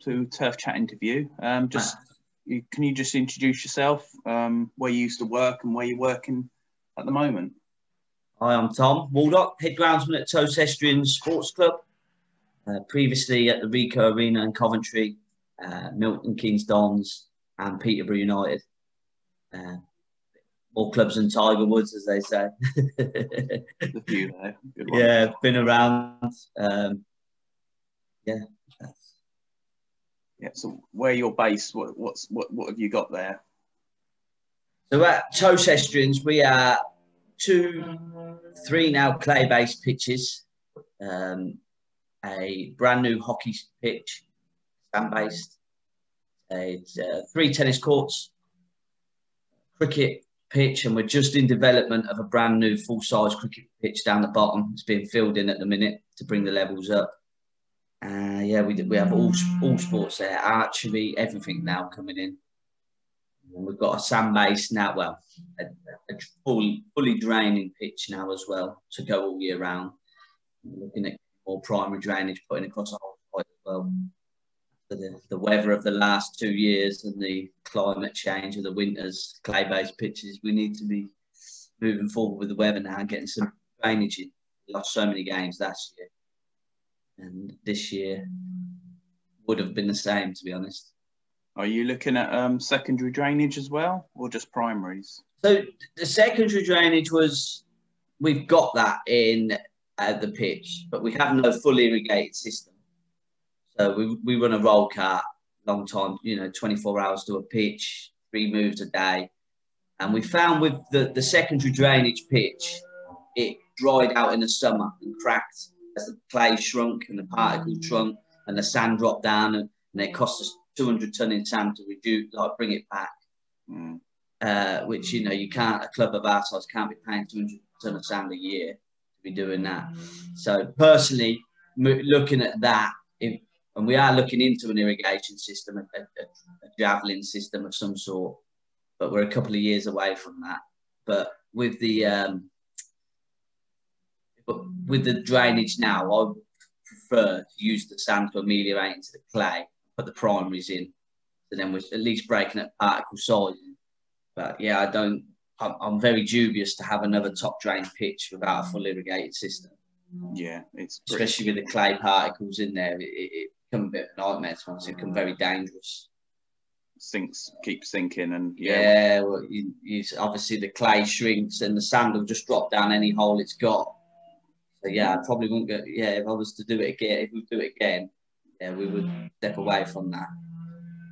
to Turf Chat interview. Um, just you, can you just introduce yourself, um, where you used to work and where you're working at the moment? Hi, I'm Tom Waldock, head groundsman at Towcestrian Sports Club. Uh, previously at the Ricoh Arena in Coventry, uh, Milton Keynes Dons, and Peterborough United. Uh, more clubs than Tiger Woods, as they say. a few. Yeah, been around. Um, yeah. Yeah. So where you're based, what what's what what have you got there? So at Towcestrians, we are two, three now clay-based pitches, um, a brand new hockey pitch, sand-based, it's uh, three tennis courts, cricket pitch, and we're just in development of a brand new full-size cricket pitch down the bottom. It's being filled in at the minute to bring the levels up. Uh, yeah, we we have all all sports there, archery, everything now coming in. We've got a sand base now, well, a, a full, fully draining pitch now as well to go all year round. Looking at more primary drainage putting across the whole site as well. The, the weather of the last two years and the climate change of the winters, clay based pitches, we need to be moving forward with the weather now and getting some drainage in. We lost so many games last year and this year would have been the same, to be honest. Are you looking at um, secondary drainage as well, or just primaries? So the secondary drainage was we've got that in uh, the pitch, but we have no fully irrigated system. So we, we run a roll cart, long time, you know, 24 hours to a pitch, three moves a day. And we found with the, the secondary drainage pitch, it dried out in the summer and cracked as the clay shrunk and the particle shrunk and the sand dropped down and, and it cost us 200 ton in sand to reduce, like bring it back. Mm. Uh, which you know you can't. A club of our size can't be paying 200 ton of sand a year to be doing that. So personally, m- looking at that, if, and we are looking into an irrigation system, a, a, a javelin system of some sort, but we're a couple of years away from that. But with the um, but with the drainage now, I prefer to use the sand to ameliorate into the clay, put the primaries in, so then we're at least breaking up particle sizing. But yeah, I don't. I'm, I'm very dubious to have another top drain pitch without a full irrigated system. Yeah, it's especially with the clay particles in there, it, it, it become a bit of a nightmare. It become very dangerous. Sinks, keep sinking, and yeah, yeah well, you, you, obviously the clay shrinks and the sand will just drop down any hole it's got so yeah, I probably wouldn't go. Yeah, if I was to do it again, if we do it again, yeah, we would hmm. step away from that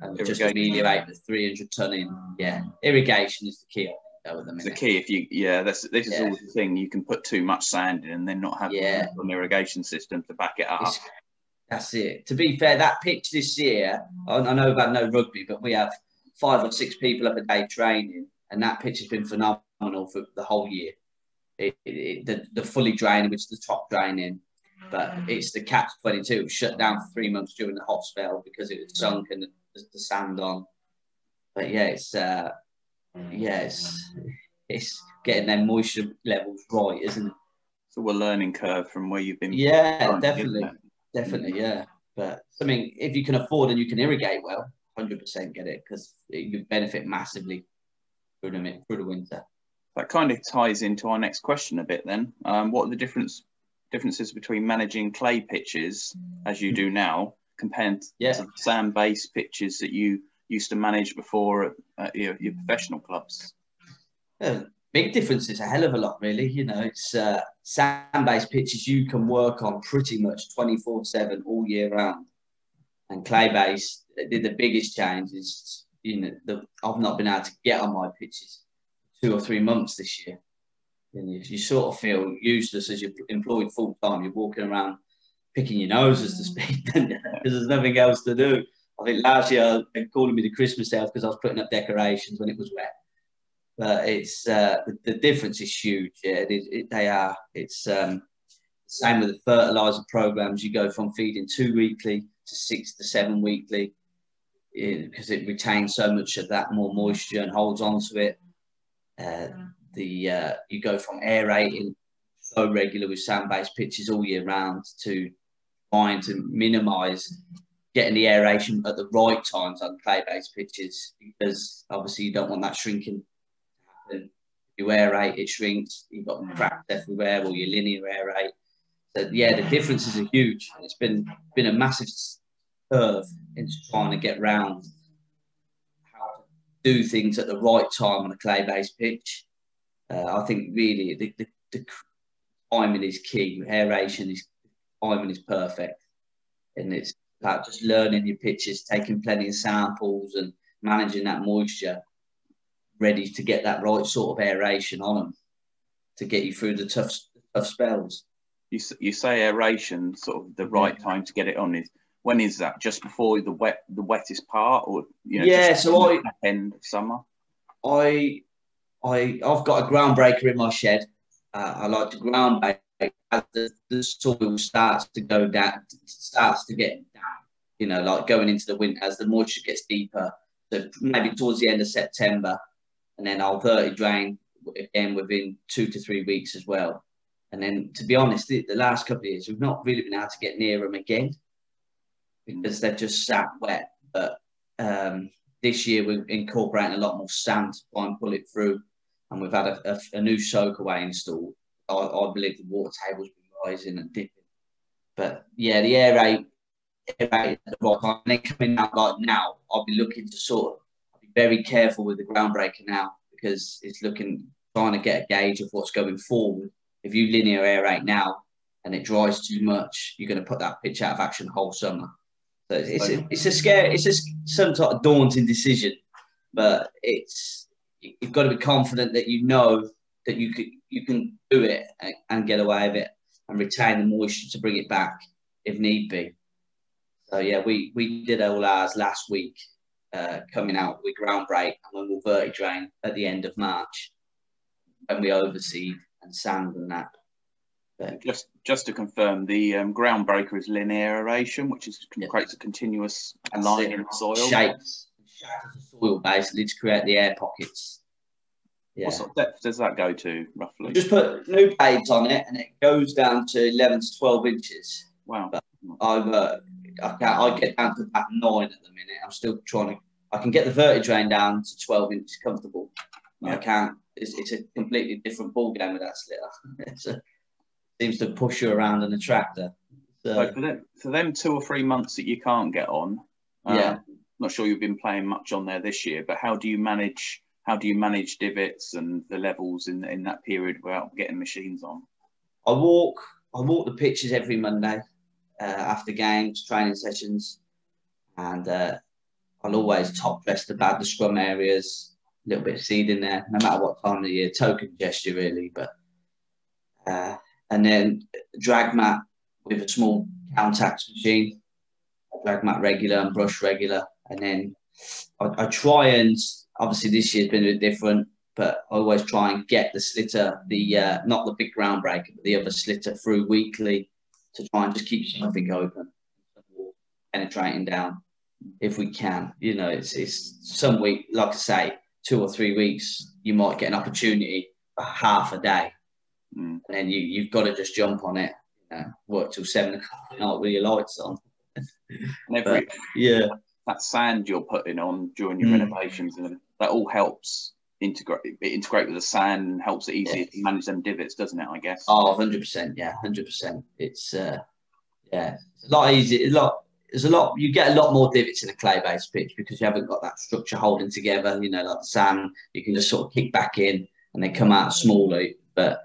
and just ameliorate the 300 ton in. Yeah, irrigation is the key. Though, the, the key, if you yeah, that's this is yeah. all the thing. You can put too much sand in and then not have yeah. an irrigation system to back it up. It's, that's it. To be fair, that pitch this year, I, I know about no rugby, but we have five or six people up a day training, and that pitch has been phenomenal for the whole year it, it, the, the fully draining, which is the top draining, but mm-hmm. it's the Catch 22. Shut down for three months during the hot spell because it was mm-hmm. sunk and the, the sand on. But yeah, it's uh, mm-hmm. yeah, it's, it's getting their moisture levels right, isn't it? So we're learning curve from where you've been. Yeah, definitely, definitely, yeah. But I mean, if you can afford and you can irrigate well, hundred percent get it because you benefit massively through the through the winter that kind of ties into our next question a bit then. Um, what are the difference differences between managing clay pitches as you do now compared yeah. to sand-based pitches that you used to manage before at, your, your, professional clubs? Yeah, big difference is a hell of a lot, really. You know, it's uh, sand-based pitches you can work on pretty much 24-7 all year round. And clay-based, the biggest change is, you know, the, I've not been able to get on my pitches two or three months this year. And you, you sort of feel useless as you're employed full time. You're walking around picking your nose, as to speak, because there's nothing else to do. I think last year they called me the Christmas elf because I was putting up decorations when it was wet. But it's uh, the, the, difference is huge. Yeah, it, it, they are. It's um, same with the fertilizer programs. You go from feeding two weekly to six to seven weekly because it, it retains so much of that more moisture and holds on to it. Uh, the uh, you go from aerating so regular with sand-based pitches all year round to trying to minimise getting the aeration at the right times on clay-based pitches because obviously you don't want that shrinking to happen. You aerate, it shrinks. You've got cracks everywhere, or your linear aerate. So yeah, the differences are huge. It's been been a massive curve into trying to get round do things at the right time on a clay-based pitch. Uh, I think really the, the, the timing is key. Aeration is timing is perfect, and it's about just learning your pitches, taking plenty of samples, and managing that moisture, ready to get that right sort of aeration on them to get you through the tough tough spells. You you say aeration, sort of the right time to get it on is when is that? Just before the wet the wettest part, or you know, yeah, so I end of summer. I I I've got a groundbreaker in my shed. Uh, I like to ground break as the, the soil starts to go down, starts to get down. You know, like going into the winter as the moisture gets deeper. So maybe towards the end of September, and then I'll verti drain again within two to three weeks as well. And then, to be honest, the, the last couple of years we've not really been able to get near them again because they've just sat wet. But um, this year we're incorporating a lot more sand to try and pull it through and we've had a, a, a new soak away installed. I, I, believe the water table's been rising and dipping. But yeah, the air rate, air rate at the coming out like now, I'll be looking to sort of I'll be very careful with the groundbreaker now because it's looking trying to get a gauge of what's going forward. If you linear air aerate now and it dries too much, you're going to put that pitch out of action whole summer. So it's, a, it's a scare, it's a, some sort of daunting decision, but it's you've got to be confident that you know that you can you can do it and, and get away with it and retain the moisture to bring it back if need be. So yeah, we we did all ours last week, uh, coming out with ground break and then we'll verti drain at the end of March when we overseed and sand and that. Just just to confirm, the um, ground breaker is linear aeration, which is yeah. creates a continuous line in the soil. Shapes soil basically to create the air pockets. Yeah. What sort of depth does that go to roughly? Just put new blades on it and it goes down to 11 to 12 inches. Wow. But I've, uh, I, can't, I get down to about nine at the minute. I'm still trying to, I can get the verti drain down to 12 inches comfortable. Yeah. I can't, it's, it's, a completely different ball game with that slitter. it seems to push you around in a tractor. So, so for, them, for them two or three months that you can't get on, um, yeah not sure you've been playing much on there this year, but how do you manage how do you manage divots and the levels in in that period without getting machines on? I walk I walk the pitches every Monday uh, after games, training sessions, and uh, I'll always top dress the bad the scrum areas, a little bit of seed in there, no matter what time of the year. Token gesture really, but uh, and then drag mat with a small Countax machine, drag mat regular and brush regular and then I, I try and obviously this year's been a bit different, but I always try and get the slitter, the uh, not the big ground breaker, but the other slitter through weekly to try and just keep something open, penetrating down if we can. You know, it's it's some week, like I say, two or three weeks, you might get an opportunity for half a day, mm. and then you you've got to just jump on it. You know, work till seven o'clock at night with your lights on. every, but, yeah, that sand you're putting on during your mm. renovations and that all helps integrate it integrate with the sand and helps it easier yeah. to manage them divots, doesn't it? I guess. Oh, 100 percent. Yeah, hundred percent. It's uh, yeah, it's a lot easier. A lot. There's a lot. You get a lot more divots in a clay-based pitch because you haven't got that structure holding together. You know, like the sand, you can just sort of kick back in and they come out smaller. But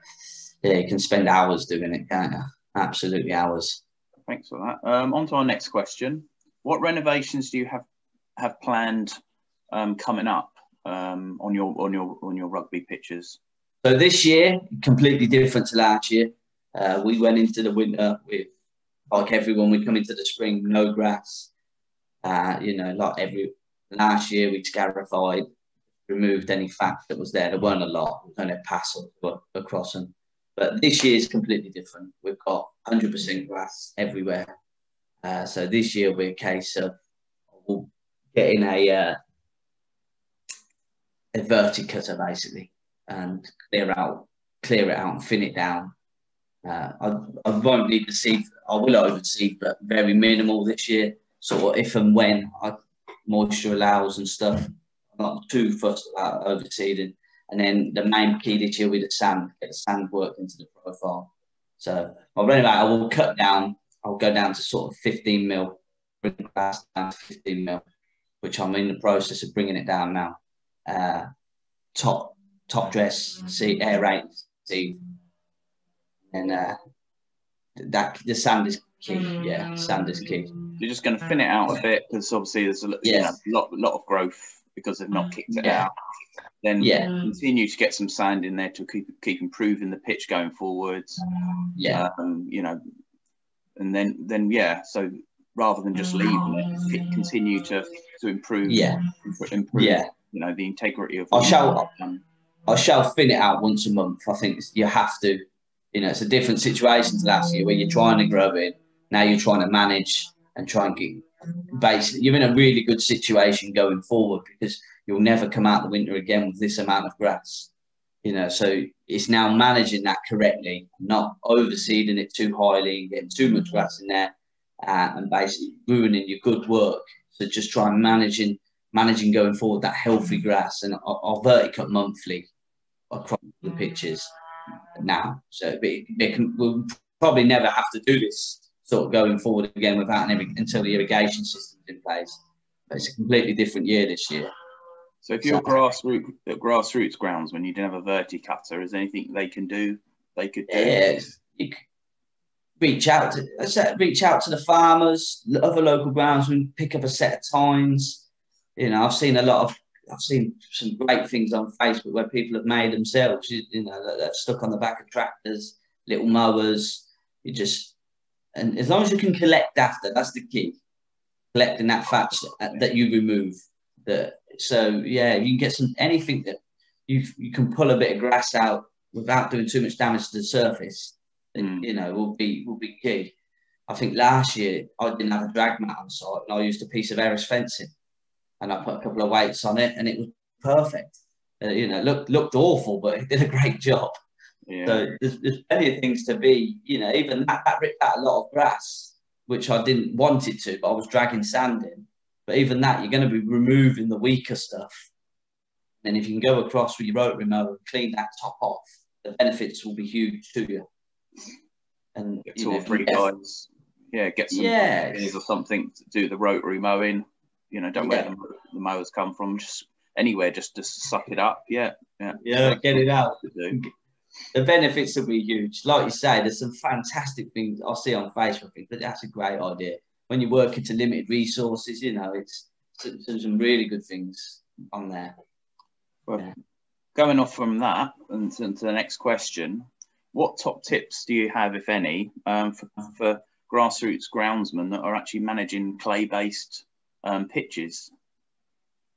yeah, you can spend hours doing it, can't you? Absolutely hours. Thanks for that. Um, on to our next question. What renovations do you have have planned um, coming up um, on your on your on your rugby pitches? So this year, completely different to last year. Uh, we went into the winter with, like everyone, we come into the spring no grass. Uh, you know, like every last year, we scarified, removed any fat that was there. There weren't a lot. We kind of pass across them. But this year is completely different. We've got 100% grass everywhere. Uh, so this year be a case of getting a uh, a verticutter basically and clear out clear it out and thin it down. Uh, I, I won't need the seed. I will overseed, but very minimal this year. sort of if and when I, moisture allows and stuff. I'm not too fussed about overseeding. And then the main key this year with the sand, get the sand worked into the profile. So I'll run I will cut down, I'll go down to sort of 15 mil, bring the grass down to 15 mil, which I'm in the process of bringing it down now. Uh, top top dress, see air aerate, see, and uh, that the sand is key. Yeah, sand is key. You're just going to thin it out a bit because obviously there's a yeah. you know, lot lot of growth because they've not kicked it yeah. out. Then yeah. continue to get some sand in there to keep keep improving the pitch going forwards. Yeah, um, you know, and then then yeah. So rather than just leaving it, continue to to improve. Yeah, improve. Yeah, you know the integrity of. I shall. I shall thin it out once a month. I think you have to. You know, it's a different situation to last year where you're trying to grow it. Now you're trying to manage and try and get basically you're in a really good situation going forward because you'll never come out the winter again with this amount of grass. You know, so it's now managing that correctly, not overseeding it too highly, and getting too much grass in there, uh, and basically ruining your good work. So just try and managing managing going forward that healthy grass, and I'll, I'll verticut monthly across the pitches now. So it, it can, we'll probably never have to do this sort of going forward again without an until the irrigation system's in place. But it's a completely different year this year. So if you're so, grassroots grassroots grounds when you don't have a verticutter, is there anything they can do? They could do? Yeah, reach out to reach out to the farmers, other local grounds, and pick up a set of tines. You know, I've seen a lot of I've seen some great things on Facebook where people have made themselves. You, know, that, stuck on the back of tractors, little mowers. You just and as long as you can collect after, that's the key. Collecting that fat that you remove. That so yeah, you can get some anything that you you can pull a bit of grass out without doing too much damage to the surface. And, mm. You know, will be will be key. I think last year I didn't have a drag mat on site, and I used a piece of Heras fencing, and I put a couple of weights on it, and it was perfect. Uh, you know, looked looked awful, but it did a great job. Yeah. So there's, there's plenty of things to be, you know, even that, that ripped out a lot of grass, which I didn't want it to, but I was dragging sand in. But even that, you're going to be removing the weaker stuff. And if you can go across with your rotary mower and clean that top off, the benefits will be huge to you. And get two or three guys, yeah, get some yeah. or something to do the rotary mowing. You know, don't yeah. where the, the mowers come from, just anywhere, just to suck it up. Yeah, yeah, yeah, get it out the benefits will be huge. Like you say, there's some fantastic things I see on Facebook, but that's a great idea. When you work into limited resources, you know, it's some, some really good things on there. Well, yeah. going off from that and to, to, the next question, what top tips do you have, if any, um, for, for grassroots groundsmen that are actually managing clay-based um, pitches?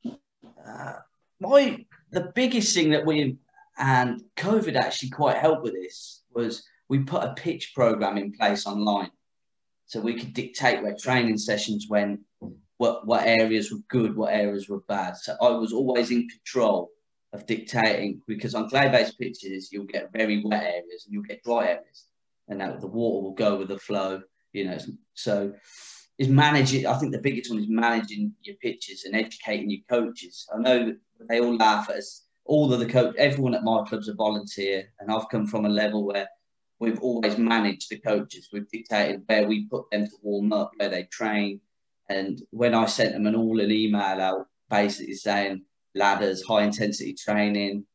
Uh, my the biggest thing that we and COVID actually quite helped with this. Was we put a pitch program in place online, so we could dictate where training sessions went, what what areas were good, what areas were bad. So I was always in control of dictating because on clay-based pitches you'll get very wet areas and you'll get dry areas, and that the water will go with the flow. You know, so is managing. I think the biggest one is managing your pitches and educating your coaches. I know they all laugh at us all of the coach, everyone at my club's a volunteer, and I've come from a level where we've always managed the coaches. We've dictated where we put them to warm up, where they train, and when I sent them an all an email out, basically saying ladders, high intensity training,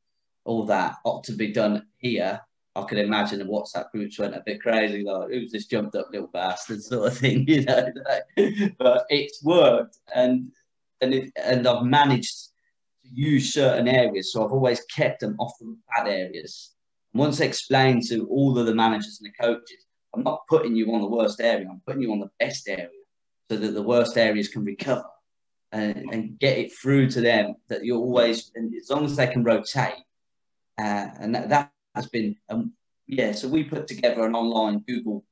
all that ought to be done here. I could imagine the WhatsApp groups went a bit crazy, like who's this jumped up little bastard sort of thing, you know. but it's worked, and and it, and I've managed use certain areas. So I've always kept them off the bad areas. Once explained to all of the managers and the coaches, I'm not putting you on the worst area, I'm putting you on the best area so that the worst areas can recover and, and get it through to them that you're always, and as long as they can rotate. Uh, and that, that has been, um, yeah, so we put together an online Google,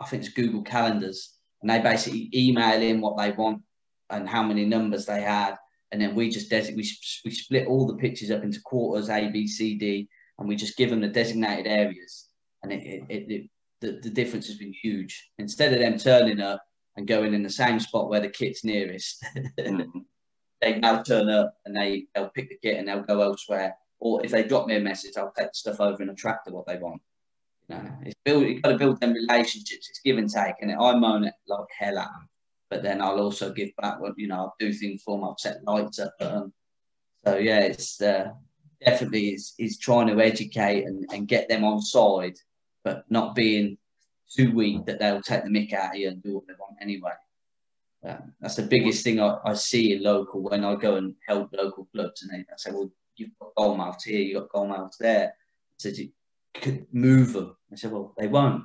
I think it's Google Calendars, and they basically email in what they want and how many numbers they had and then we just designate we, we split all the pitches up into quarters A, B, C, D, and we just give them the designated areas, and it, it, it, the, the difference has been huge. Instead of them turning up and going in the same spot where the kit's nearest. mm-hmm. They now turn up and they they'll pick the kit and they'll go elsewhere. Or if they drop me a message, I'll take the stuff over and attract tractor what they want. You know, it's build. You've got to build them relationships. It's give and take, and I moan it like hell at them, but then I'll also give back. What you know, I'll do things for them. I'll set lights up them. So yeah, it's uh, definitely is is trying to educate and, and get them on side, but not being too weak that they'll take the mick out of you and do what they want anyway. Um, that's the biggest thing I, I, see in local when I go and help local clubs. And they, I say, well, you've got goalmouths here, you've got goalmouths there. I said, you could move them. I said, well, they won't.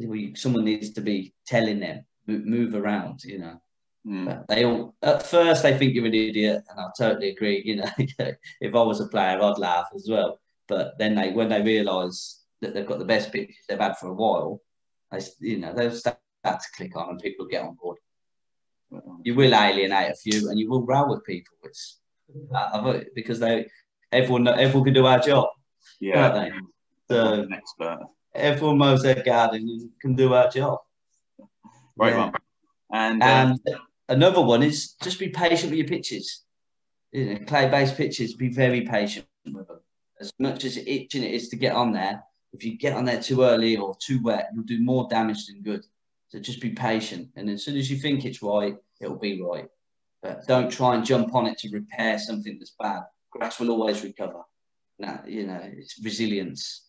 Well, you, someone needs to be telling them, move, around, you know. Mm. They all at first they think you're an idiot, and I totally agree. You know, if I was a player, I'd laugh as well. But then they, when they realise that they've got the best pitches they've had for a while, they, you know, they'll start to click on and people get on board. You will alienate a few, and you will row with people. It's uh, because they everyone everyone can do our job. Yeah, so. Everyone mows their garden and can do our job. Right, yeah. And, uh, another one is just be patient with your pitches. You know, clay-based pitches, be very patient with them. As much as itching it is to get on there, if you get on there too early or too wet, you'll do more damage than good. So just be patient. And as soon as you think it's right, it'll be right. But don't try and jump on it to repair something that's bad. Grass will always recover. Now, you know, it's resilience.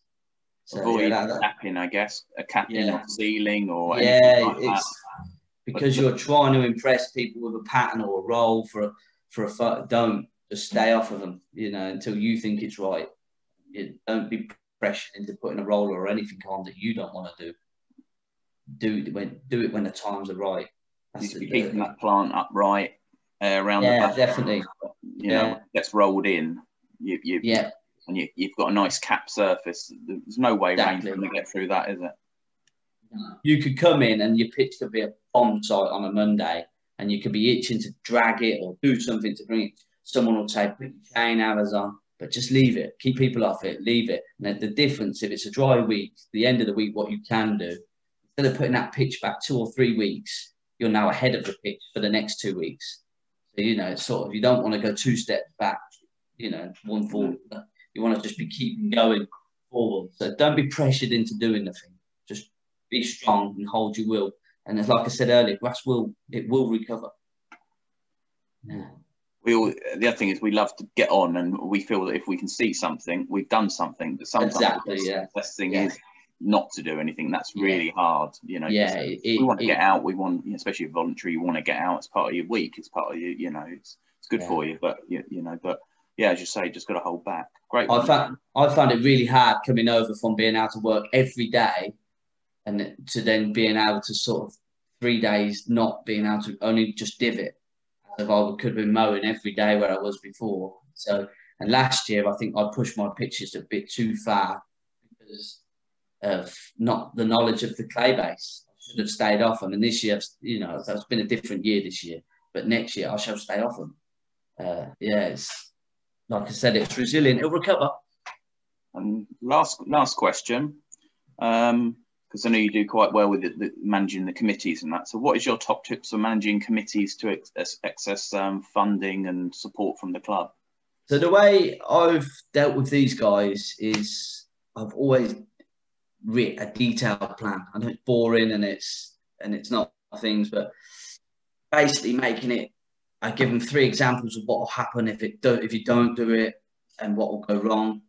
So, Avoid yeah, that, capping, I guess, a capping yeah. or sealing or yeah, like it's that. because you're trying to impress people with a pattern or a roll for a for a photo. Don't just stay off of them, you know, until you think it's right. You don't be pressured into putting a roller or anything on that you don't want to do. Do it when do it when the times are right. That's you keeping that plant upright uh, around yeah, the back. definitely. You yeah. know, gets rolled in. You, you, yeah and you, have got a nice cap surface. There's no way exactly. rain's going to get through that, is it? You could come in and your pitch could be a bomb site on a Monday, and you could be itching to drag it or do something to bring it. Someone will say, "Put your chain harrows on," but just leave it. Keep people off it. Leave it. And the difference, if it's a dry week, the end of the week, what you can do instead of putting that pitch back two or three weeks, you're now ahead of the pitch for the next two weeks. So you know, sort of, you don't want to go two steps back. You know, one forward. You want to just be keeping going forward. So don't be pressured into doing nothing. Just be strong and hold your will. And as like I said earlier, grass will it will recover. Yeah. We all the other thing is we love to get on and we feel that if we can see something, we've done something. But sometimes exactly, the yeah. best thing yeah. is not to do anything. That's really yeah. hard. You know, yeah, it, we want to it, get out. We want, especially voluntary, you want to get out. It's part of your week. It's part of your, you know, it's it's good for you. But you, you know, but yeah, as you say, just got to hold back. Great. I found I found it really hard coming over from being out of work every day, and to then being able to sort of three days not being able to only just divot. If I could have been mowing every day where I was before. So and last year I think I pushed my pitches a bit too far because of not the knowledge of the clay base. I should have stayed off them. And this year, you know, it's been a different year this year. But next year I shall stay off them. Uh, yeah, it's like I said, it's resilient. It'll recover. And last last question, because um, I know you do quite well with the, the, managing the committees and that. So, what is your top tips for managing committees to ex- access um, funding and support from the club? So, the way I've dealt with these guys is I've always written a detailed plan. I know it's boring and it's and it's not things, but basically making it I give them three examples of what will happen if it do, if you don't do it and what will go wrong,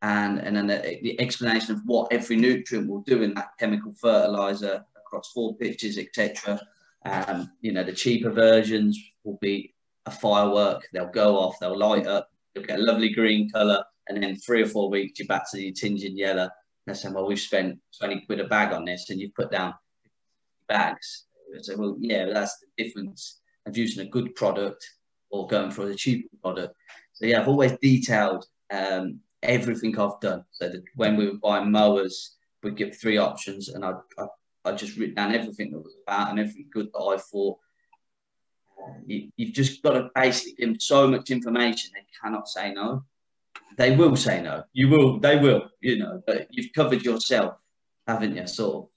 and and then the, the explanation of what every nutrient will do in that chemical fertilizer across four pitches, etc. Um, you know, the cheaper versions will be a firework. They'll go off, they'll light up, you'll get a lovely green colour, and then three or four weeks you're back to the tinging yellow. And say, well, we've spent 20 quid a bag on this, and you've put down bags. So, well, yeah, that's the difference of using a good product or going for a cheaper product. So yeah, I've always detailed um, everything I've done. So that when we were buying mowers, we'd give three options, and I, I, I just written down everything that was about and everything good that I thought. You, you've just got to basically give them so much information they cannot say no. They will say no. You will. They will. You know. But you've covered yourself, haven't you? Sort of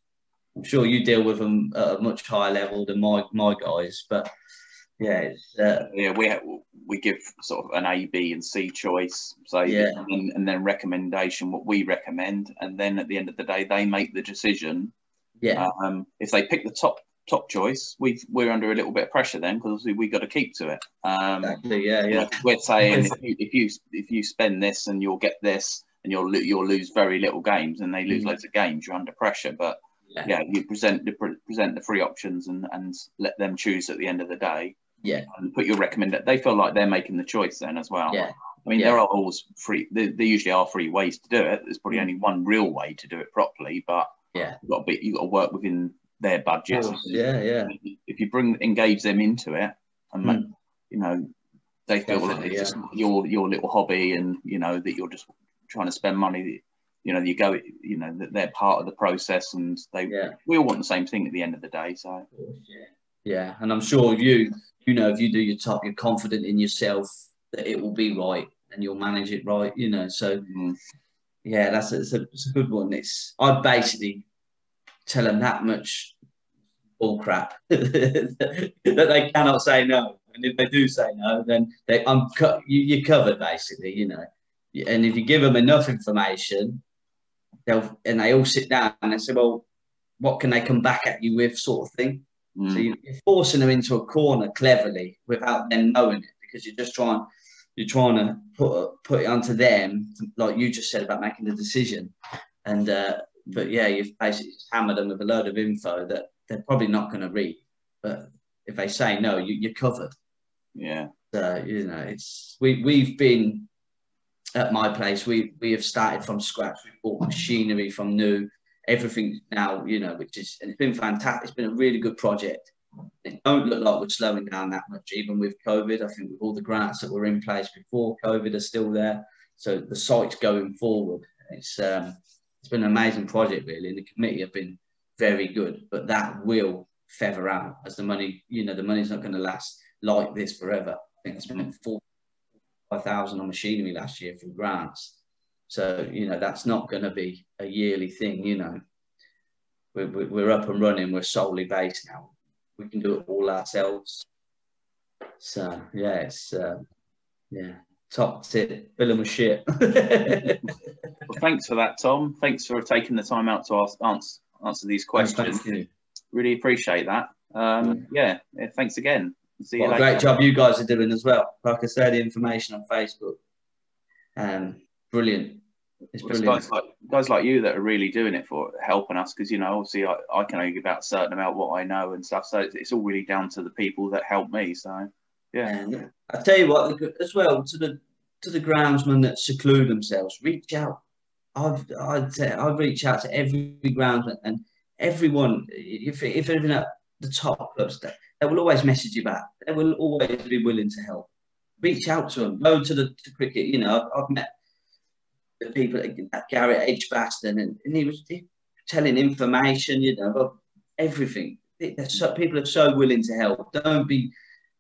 I'm sure you deal with them at a much higher level than my my guys, but yeah, uh, yeah, we have, we give sort of an A, B, and C choice. So yeah, and, and, then recommendation what we recommend, and then at the end of the day, they make the decision. Yeah. Um, if they pick the top top choice, we we're under a little bit of pressure then because we we got to keep to it. Um, exactly. Yeah. Yeah. You know, we're saying if you, if you if you spend this and you'll get this and you'll you'll lose very little games and they lose mm. loads of games, you're under pressure. But yeah, yeah you present the present the free options and and let them choose at the end of the day. Yeah. And put your recommend. That they feel like they're making the choice then as well. Yeah. I mean, yeah. there are always free. There, there, usually are free ways to do it. There's probably mm. only one real way to do it properly, but yeah, you've got to be, you've got to work within their budget. Yeah, yeah. If you bring engage them into it, and mm. you know, they feel that it's yeah. just your your little hobby, and you know that you're just trying to spend money. You know, you go, you know, that they're part of the process, and they yeah. we all want the same thing at the end of the day. So, yeah, yeah, and I'm sure you you know, if you do your top, you're confident in yourself that it will be right and you'll manage it right, you know. So, mm. yeah, that's a, it's a, it's a good one. It's I basically tell them that much all crap that they cannot say no, and if they do say no, then they I'm you, you're covered basically, you know. And if you give them enough information, they'll and they all sit down and they say, well, what can they come back at you with, sort of thing. Mm. So you're forcing them into a corner cleverly without them knowing it because you're just trying you're trying to put put it onto them, like you just said about making the decision. And uh, but yeah, you've basically hammered them with a load of info that they're probably not going to read. But if they say no, you, are covered. Yeah. So you know, it's we we've been at my place. We we have started from scratch. We bought machinery from new everything now, you know, which is, and it's been fantastic. It's been a really good project. It don't look like we're slowing down that much, even with COVID. I think with all the grants that were in place before COVID are still there. So the site's going forward. It's um, it's been an amazing project, really, and the committee have been very good. But that will feather out as the money, you know, the money's not going to last like this forever. I think I spent four five thousand on machinery last year from grants. So, you know, that's not going to be a yearly thing, you know. We're, we're up and running, we're solely based now. We can do it all ourselves. So, yeah, it's, uh, yeah, top tip, Bill was shit. well, thanks for that, Tom. Thanks for taking the time out to ask, answer, answer these questions. Really appreciate that. Um, yeah, yeah, thanks again. See what a great job you guys are doing as well. Like I said, the information on Facebook. Um, brilliant. It's brilliant. Guys like, guys like you that are really doing it for helping us because you know obviously I, I can only give out a certain amount what I know and stuff so it's, it's all really down to the people that help me so yeah and I tell you what as well to the to the groundsmen that seclude themselves reach out I've I'd say I reach out to every groundsman and everyone if if at the top clubs they, they will always message you back they will always be willing to help reach out to them go to the to cricket you know I've, I've met the people at Garrett Edgbaston, and, and he was telling information, you know, everything. So, people are so willing to help. Don't be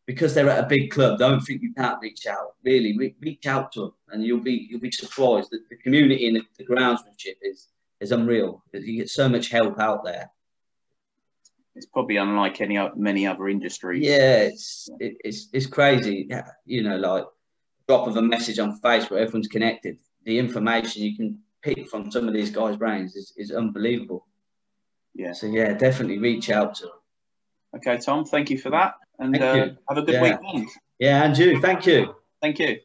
because they're at a big club. Don't think you can't reach out. Really, re- reach out to them, and you'll be you'll be surprised that the community and the, the groundsmanship is is unreal. You get so much help out there. It's probably unlike any many other industries. Yeah, it's it, it's it's crazy. You know, like drop of a message on Facebook, everyone's connected the information you can pick from some of these guys' brains is, is unbelievable. Yeah. So yeah, definitely reach out to them. Okay, Tom, thank you for that. And uh, have a good yeah. weekend. Yeah, and you. Thank you. Thank you.